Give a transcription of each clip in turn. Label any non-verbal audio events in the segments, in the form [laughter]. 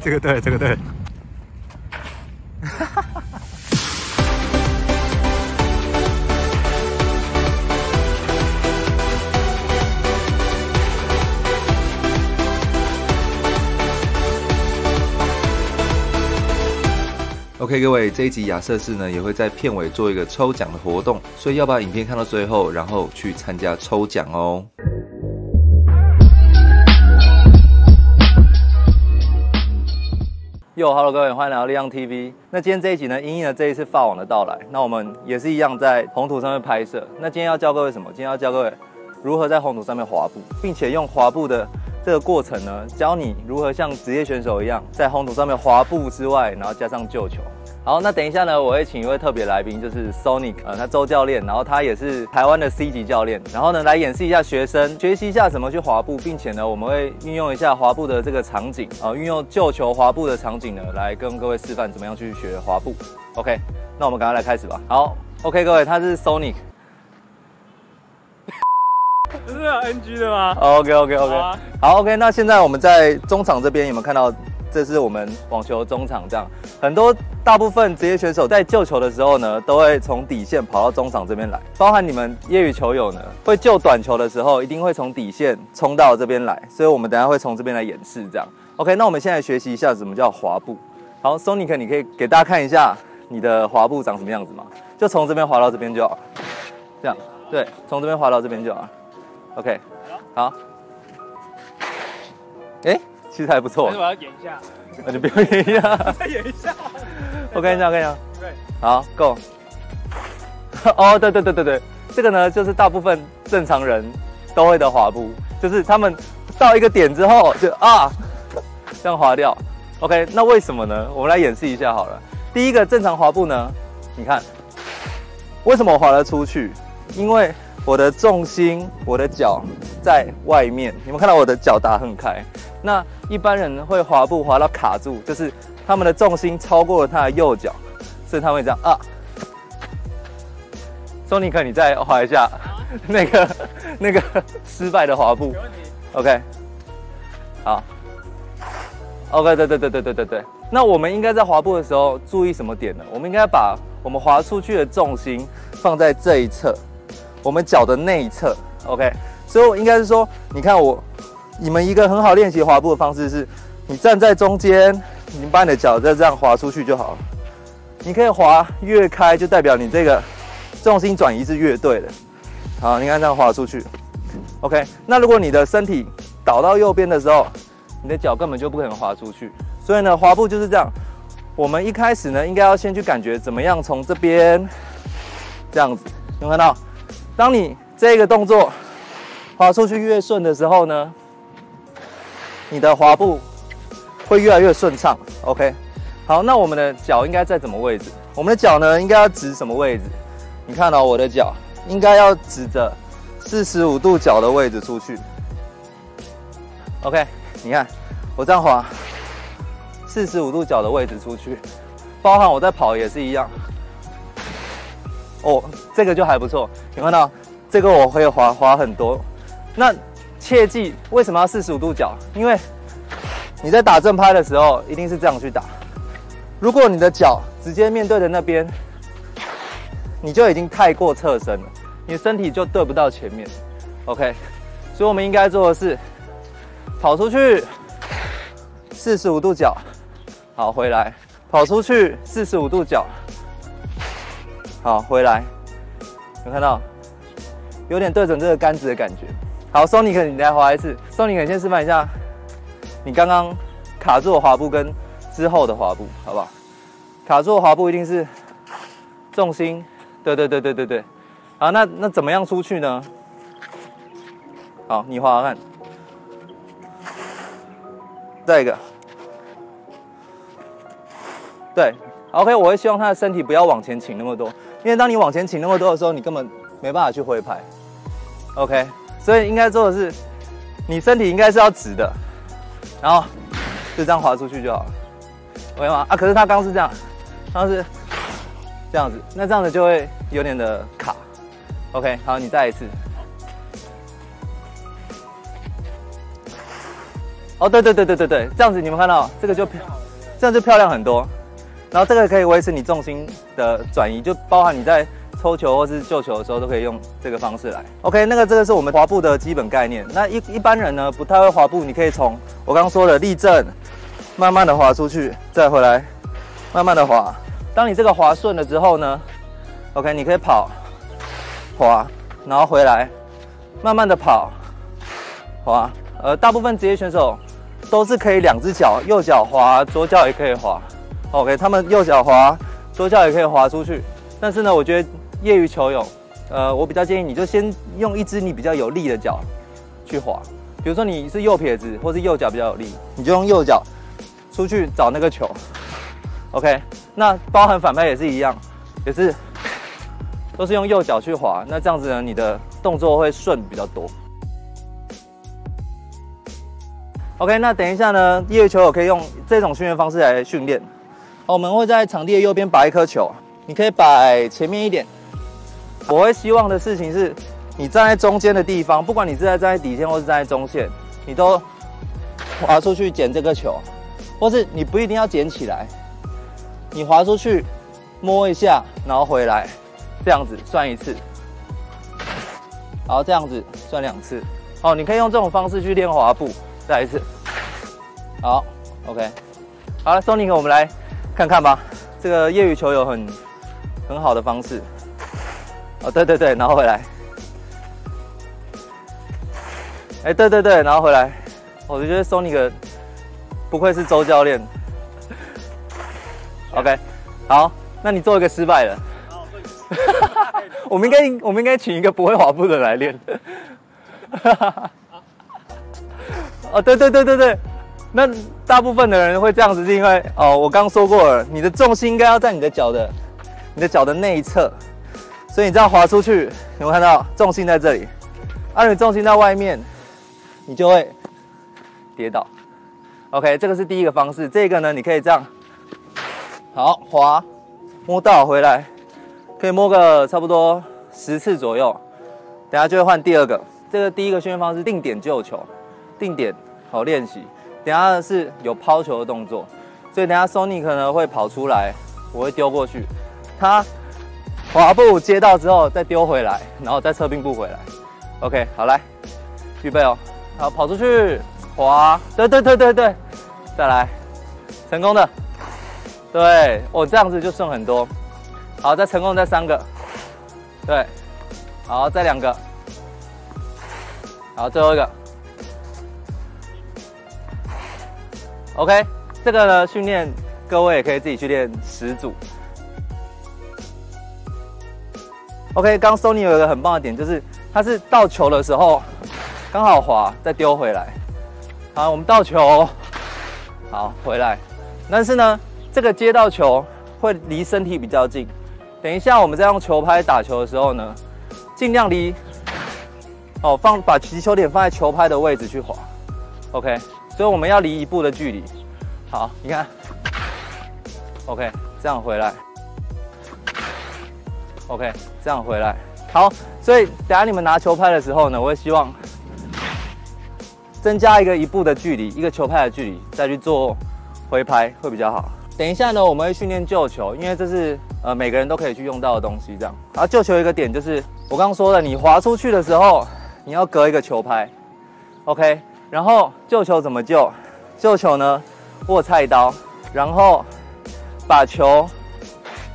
这个对，这个对。[laughs] OK，各位，这一集亚瑟士呢也会在片尾做一个抽奖的活动，所以要把影片看到最后，然后去参加抽奖哦。哟，Hello，各位，欢迎来到力量 TV。那今天这一集呢，因应了这一次发网的到来，那我们也是一样在红土上面拍摄。那今天要教各位什么？今天要教各位如何在红土上面滑步，并且用滑步的。这个过程呢，教你如何像职业选手一样，在红土上面滑步之外，然后加上救球。好，那等一下呢，我会请一位特别来宾，就是 Sonic，呃，他周教练，然后他也是台湾的 C 级教练，然后呢，来演示一下学生学习一下怎么去滑步，并且呢，我们会运用一下滑步的这个场景，啊，运用救球滑步的场景呢，来跟各位示范怎么样去学滑步。OK，那我们赶快来开始吧。好，OK，各位，他是 Sonic。这是 NG 的吗？OK OK OK，好 OK。那现在我们在中场这边有没有看到？这是我们网球中场，这样很多大部分职业选手在救球的时候呢，都会从底线跑到中场这边来。包含你们业余球友呢，会救短球的时候，一定会从底线冲到这边来。所以我们等下会从这边来演示，这样 OK。那我们现在学习一下什么叫滑步。好，Sonic，你可以给大家看一下你的滑步长什么样子吗？就从这边滑到这边就好，这样对，从这边滑到这边就好。OK，好。哎，其实还不错。我要演一下。那就不要演一下。[laughs] 再演一下。我看一下，我看一下。对。好，Go。[laughs] 哦，对对对对对，这个呢就是大部分正常人都会的滑步，就是他们到一个点之后就啊这样滑掉。OK，那为什么呢？我们来演示一下好了。第一个正常滑步呢，你看，为什么我滑得出去？因为我的重心，我的脚在外面，你们看到我的脚打很开。那一般人会滑步滑到卡住，就是他们的重心超过了他的右脚，所以他会这样啊。索尼克，你再滑一下那个 [laughs] 那个失败的滑步。OK，好。OK，对对对对对对对。那我们应该在滑步的时候注意什么点呢？我们应该把我们滑出去的重心放在这一侧。我们脚的内侧，OK，所以应该是说，你看我，你们一个很好练习滑步的方式是，你站在中间，你把你的脚再这样滑出去就好了。你可以滑越开，就代表你这个重心转移是越对的。好，你看这样滑出去，OK。那如果你的身体倒到右边的时候，你的脚根本就不可能滑出去。所以呢，滑步就是这样。我们一开始呢，应该要先去感觉怎么样从这边这样子，有看到？当你这个动作滑出去越顺的时候呢，你的滑步会越来越顺畅。OK，好，那我们的脚应该在什么位置？我们的脚呢，应该要指什么位置？你看到我的脚应该要指着四十五度角的位置出去。OK，你看我这样滑，四十五度角的位置出去，包含我在跑也是一样。哦，这个就还不错。你看到这个，我会滑滑很多。那切记，为什么要四十五度角？因为你在打正拍的时候，一定是这样去打。如果你的脚直接面对的那边，你就已经太过侧身了，你的身体就对不到前面。OK，所以我们应该做的是跑出去四十五度角，好回来，跑出去四十五度角。好，回来，有看到，有点对准这个杆子的感觉。好，Sonic，你来滑一次。Sonic，先示范一下，你刚刚卡住的滑步跟之后的滑步，好不好？卡住的滑步一定是重心，对对对对对对。好，那那怎么样出去呢？好，你滑滑看。再一个，对，OK，我会希望他的身体不要往前倾那么多。因为当你往前倾那么多的时候，你根本没办法去挥拍，OK，所以应该做的是，你身体应该是要直的，然后就这样滑出去就好了，OK 吗？啊，可是他刚是这样，刚是这样子，那这样子就会有点的卡，OK，好，你再一次。哦，对对对对对对，这样子你们看到这个就漂，这样就漂亮很多。然后这个可以维持你重心的转移，就包含你在抽球或是救球的时候都可以用这个方式来。OK，那个这个是我们滑步的基本概念。那一一般人呢不太会滑步，你可以从我刚刚说的立正，慢慢的滑出去，再回来，慢慢的滑。当你这个滑顺了之后呢，OK，你可以跑，滑，然后回来，慢慢的跑，滑。呃，大部分职业选手都是可以两只脚，右脚滑，左脚也可以滑。OK，他们右脚滑，左脚也可以滑出去。但是呢，我觉得业余球友，呃，我比较建议你就先用一只你比较有力的脚去滑。比如说你是右撇子，或是右脚比较有力，你就用右脚出去找那个球。OK，那包含反拍也是一样，也是都是用右脚去滑。那这样子呢，你的动作会顺比较多。OK，那等一下呢，业余球友可以用这种训练方式来训练。我们会在场地的右边摆一颗球，你可以摆前面一点。我会希望的事情是，你站在中间的地方，不管你是在站在底线或是站在中线，你都滑出去捡这个球，或是你不一定要捡起来，你滑出去摸一下，然后回来，这样子算一次，然后这样子算两次。哦，你可以用这种方式去练滑步，再一次。好，OK，好了，Sonic，我们来。看看吧，这个业余球友很很好的方式。哦，对对对，然后回来。哎，对对对，然后回来。我就觉得 Sonic 不愧是周教练。OK，好，那你做一个失败了。[laughs] 我们应该我们应该请一个不会滑步的来练。[laughs] 哦，对对对对对。那大部分的人会这样子，是因为哦，我刚说过了，你的重心应该要在你的脚的，你的脚的内侧，所以你这样滑出去，有没有看到重心在这里？而你重心在外面，你就会跌倒。OK，这个是第一个方式。这个呢，你可以这样，好滑，摸到回来，可以摸个差不多十次左右。等下就会换第二个。这个第一个训练方式，定点救球，定点好练习。等下是有抛球的动作，所以等下 Sony 可能会跑出来，我会丢过去，他滑步接到之后再丢回来，然后再侧并步回来。OK，好来，预备哦，好跑出去，滑，对对对对对，再来，成功的，对，我这样子就顺很多。好，再成功再三个，对，好再两个，好最后一个。OK，这个呢训练各位也可以自己去练十组。OK，刚 Sony 有一个很棒的点，就是它是到球的时候刚好滑，再丢回来。好，我们到球，好回来。但是呢，这个接到球会离身体比较近。等一下我们在用球拍打球的时候呢，尽量离哦放把击球点放在球拍的位置去滑。OK。所以我们要离一步的距离，好，你看，OK，这样回来，OK，这样回来，好，所以等下你们拿球拍的时候呢，我会希望增加一个一步的距离，一个球拍的距离，再去做回拍会比较好。等一下呢，我们会训练救球，因为这是呃每个人都可以去用到的东西，这样。然后救球一个点就是我刚刚说的，你滑出去的时候，你要隔一个球拍，OK。然后救球怎么救？救球呢？握菜刀，然后把球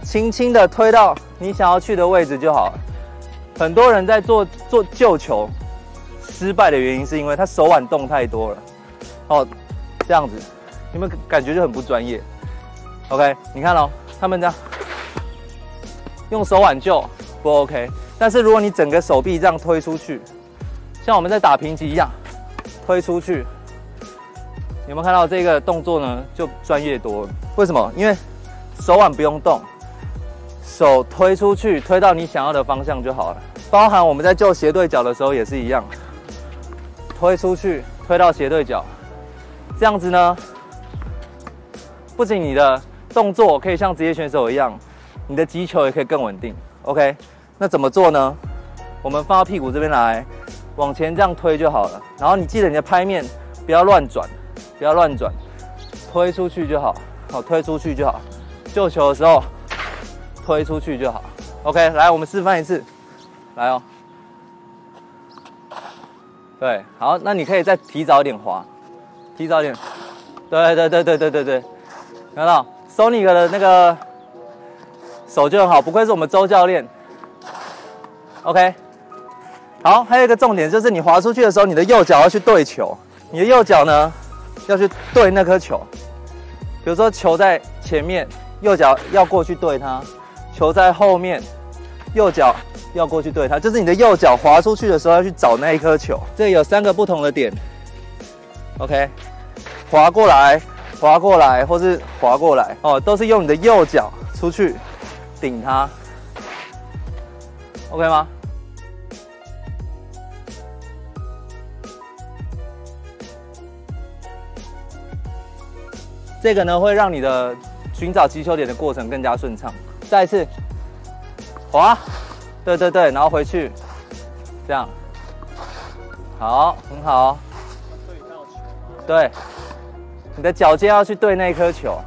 轻轻的推到你想要去的位置就好了。很多人在做做救球失败的原因，是因为他手腕动太多了。哦，这样子，有没有感觉就很不专业？OK，你看哦，他们这样用手腕救不 OK，但是如果你整个手臂这样推出去，像我们在打平击一样。推出去，有没有看到这个动作呢？就专业多了。为什么？因为手腕不用动，手推出去，推到你想要的方向就好了。包含我们在救斜对角的时候也是一样，推出去，推到斜对角，这样子呢，不仅你的动作可以像职业选手一样，你的击球也可以更稳定。OK，那怎么做呢？我们放到屁股这边来。往前这样推就好了，然后你记得你的拍面不要乱转，不要乱转，推出去就好，好推出去就好。救球的时候推出去就好。OK，来，我们示范一次，来哦。对，好，那你可以再提早一点滑，提早一点。对对对对对对对，看到 Sonic 的那个手就很好，不愧是我们周教练。OK，好，还有一个重点就是你滑出去的时候，你的右脚要去对球，你的右脚呢要去对那颗球。比如说球在前面，右脚要过去对它；球在后面，右脚要过去对它。就是你的右脚滑出去的时候要去找那一颗球。这里有三个不同的点。OK，滑过来，滑过来，或是滑过来，哦，都是用你的右脚出去顶它。OK 吗？这个呢会让你的寻找击球点的过程更加顺畅。再一次，滑，对对对，然后回去，这样，好，很好。对，你的脚尖要去对那一颗球。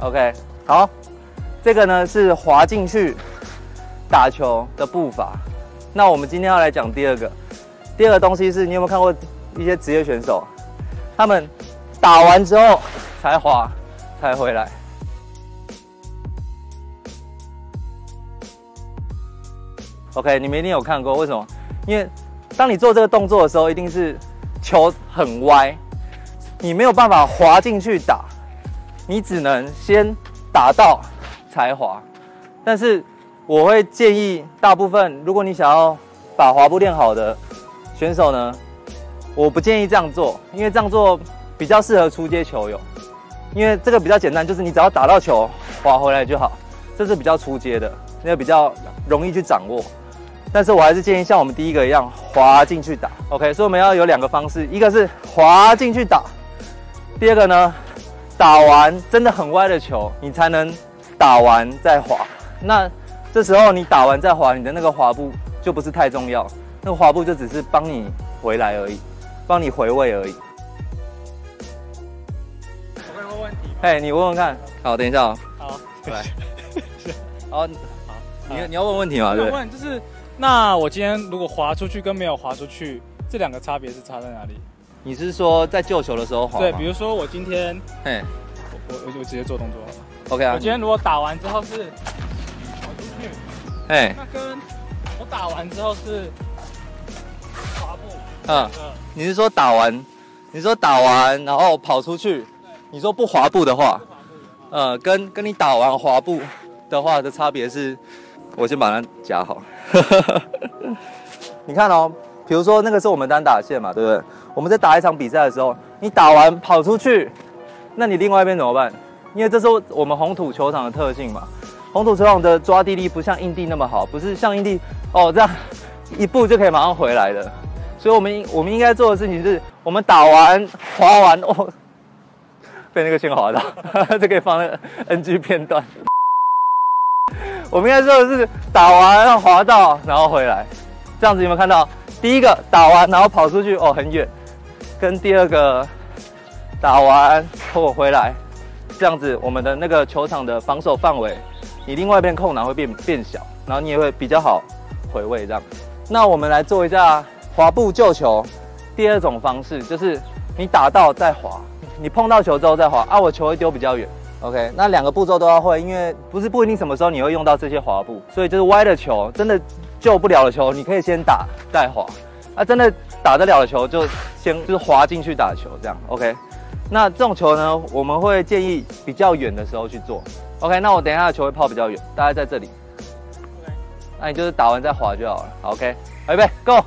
OK，好，这个呢是滑进去打球的步伐。那我们今天要来讲第二个，第二个东西是你有没有看过一些职业选手，他们。打完之后才滑，才回来。OK，你们一定有看过，为什么？因为当你做这个动作的时候，一定是球很歪，你没有办法滑进去打，你只能先打到才滑。但是我会建议大部分，如果你想要把滑步练好的选手呢，我不建议这样做，因为这样做。比较适合出街球友，因为这个比较简单，就是你只要打到球滑回来就好，这是比较出街的，那个比较容易去掌握。但是我还是建议像我们第一个一样滑进去打，OK。所以我们要有两个方式，一个是滑进去打，第二个呢，打完真的很歪的球，你才能打完再滑。那这时候你打完再滑，你的那个滑步就不是太重要，那个滑步就只是帮你回来而已，帮你回位而已。哎，你问问看。好，等一下哦。好，来。[laughs] 好，好，你你要问问题吗？对。问就是，那我今天如果滑出去跟没有滑出去，这两个差别是差在哪里？你是说在救球的时候滑？对，比如说我今天，哎，我我我直接做动作。OK 啊。我今天如果打完之后是滑出去，哎，那跟我打完之后是滑步。嗯。你是说打完？你说打完然后跑出去？你说不滑步的话，呃，跟跟你打完滑步的话的差别是，我先把它夹好。[laughs] 你看哦，比如说那个是我们单打线嘛，对不对？我们在打一场比赛的时候，你打完跑出去，那你另外一边怎么办？因为这是我们红土球场的特性嘛。红土球场的抓地力不像硬地那么好，不是像硬地哦这样一步就可以马上回来的。所以我们我们应该做的事情是，我们打完滑完哦。被那个先滑到，[laughs] 这可以放那 NG 片段。我们应该说的是打完滑到，然后回来，这样子有没有看到？第一个打完然后跑出去哦很远，跟第二个打完后回来，这样子我们的那个球场的防守范围，你另外一边空档会变变小，然后你也会比较好回位这样。那我们来做一下滑步救球，第二种方式就是你打到再滑。你碰到球之后再滑啊，我球会丢比较远。OK，那两个步骤都要会，因为不是不一定什么时候你会用到这些滑步，所以就是歪的球，真的救不了的球，你可以先打再滑。啊，真的打得了的球就先就是滑进去打球这样。OK，那这种球呢，我们会建议比较远的时候去做。OK，那我等一下球会抛比较远，大概在这里。OK，那你就是打完再滑就好了。OK，预备，Go。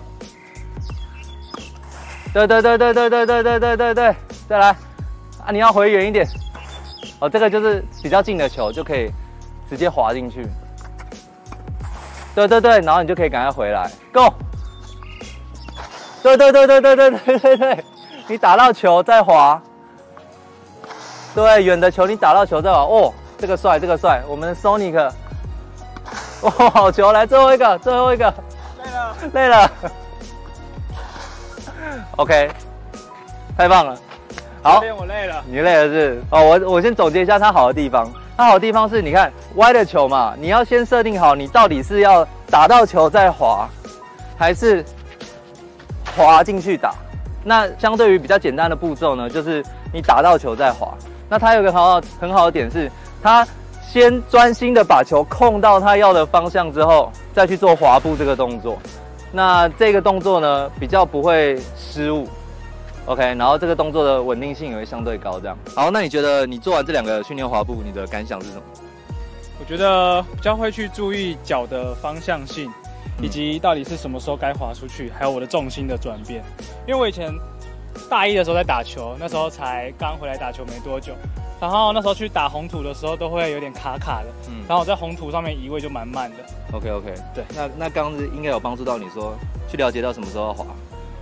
对对对对对对对对对对对，再来。啊，你要回远一点，哦，这个就是比较近的球，就可以直接滑进去。对对对，然后你就可以赶快回来，Go。对对对对对对对对对，你打到球再滑。对，远的球你打到球再滑，哦，这个帅，这个帅，我们的 Sonic。哇，好球，来最后一个，最后一个。累了，累了。OK。太棒了。好，我累了，你累了是？哦，我我先总结一下它好的地方。它好的地方是，你看歪的球嘛，你要先设定好，你到底是要打到球再滑，还是滑进去打？那相对于比较简单的步骤呢，就是你打到球再滑。那它有个很好很好的点是，它先专心的把球控到它要的方向之后，再去做滑步这个动作。那这个动作呢，比较不会失误。OK，然后这个动作的稳定性也会相对高。这样，好，那你觉得你做完这两个训练滑步，你的感想是什么？我觉得比较会去注意脚的方向性，以及到底是什么时候该滑出去，还有我的重心的转变。因为我以前大一的时候在打球，那时候才刚回来打球没多久，然后那时候去打红土的时候都会有点卡卡的，嗯，然后我在红土上面移位就蛮慢的。OK OK，对，那那刚刚应该有帮助到你说去了解到什么时候滑。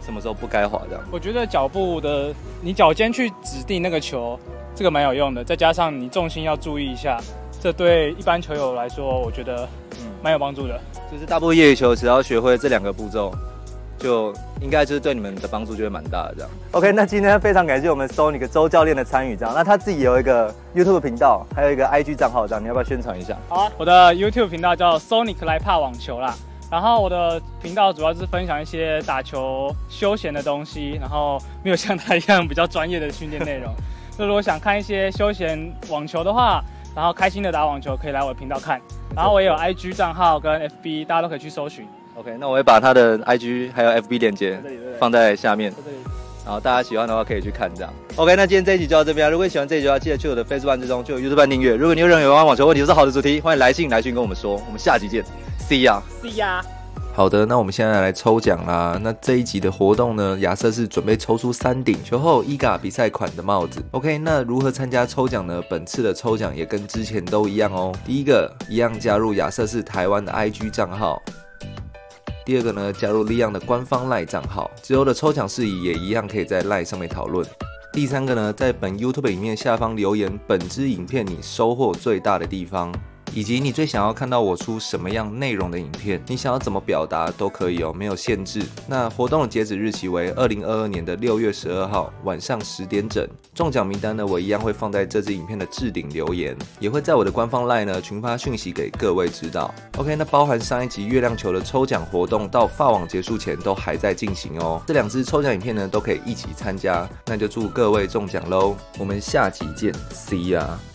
什么时候不该滑这样？我觉得脚步的，你脚尖去指定那个球，这个蛮有用的。再加上你重心要注意一下，这对一般球友来说，我觉得嗯蛮有帮助的。就是大部分业余球只要学会这两个步骤，就应该就是对你们的帮助就会蛮大的这样。OK，那今天非常感谢我们 Sonic 周教练的参与这样。那他自己有一个 YouTube 频道，还有一个 IG 账号这样，你要不要宣传一下？好啊，我的 YouTube 频道叫 Sonic 来怕网球啦。然后我的频道主要是分享一些打球休闲的东西，然后没有像他一样比较专业的训练内容。[laughs] 就如果想看一些休闲网球的话，然后开心的打网球，可以来我的频道看。然后我也有 IG 账号跟 FB，大家都可以去搜寻。OK，那我会把他的 IG 还有 FB 链接放在下面。然后大家喜欢的话可以去看这样。OK，那今天这一集就到这边。如果你喜欢这一集的话，记得去我的 Facebook 之中去我 YouTube 订阅。如果你有任何有关网球问题或是好的主题，欢迎来信来信跟我们说。我们下集见。See ya，See ya。好的，那我们现在来抽奖啦。那这一集的活动呢，亚瑟是准备抽出三顶球后伊嘎比赛款的帽子。OK，那如何参加抽奖呢？本次的抽奖也跟之前都一样哦。第一个，一样加入亚瑟是台湾的 IG 账号。第二个呢，加入利昂的官方赖账号。之后的抽奖事宜也一样可以在赖上面讨论。第三个呢，在本 YouTube 影片下方留言本支影片你收获最大的地方。以及你最想要看到我出什么样内容的影片，你想要怎么表达都可以哦，没有限制。那活动的截止日期为二零二二年的六月十二号晚上十点整。中奖名单呢，我一样会放在这支影片的置顶留言，也会在我的官方 LINE 呢群发讯息给各位知道。OK，那包含上一集月亮球的抽奖活动到发网结束前都还在进行哦。这两支抽奖影片呢都可以一起参加，那就祝各位中奖喽！我们下集见，See ya。